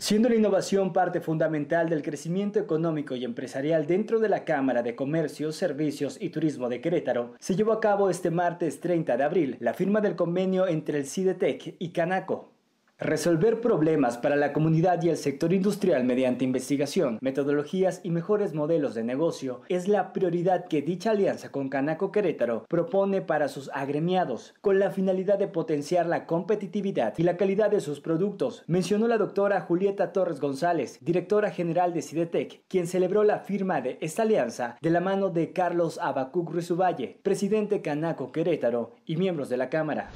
Siendo la innovación parte fundamental del crecimiento económico y empresarial dentro de la Cámara de Comercio, Servicios y Turismo de Querétaro, se llevó a cabo este martes 30 de abril la firma del convenio entre el CIDETEC y Canaco. Resolver problemas para la comunidad y el sector industrial mediante investigación, metodologías y mejores modelos de negocio es la prioridad que dicha alianza con Canaco Querétaro propone para sus agremiados, con la finalidad de potenciar la competitividad y la calidad de sus productos, mencionó la doctora Julieta Torres González, directora general de Cidetec, quien celebró la firma de esta alianza de la mano de Carlos Abacuc Ruizuvalle, presidente Canaco Querétaro y miembros de la Cámara.